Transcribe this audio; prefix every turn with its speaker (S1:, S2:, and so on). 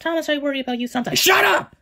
S1: Thomas, I worry about you sometimes.
S2: Shut up!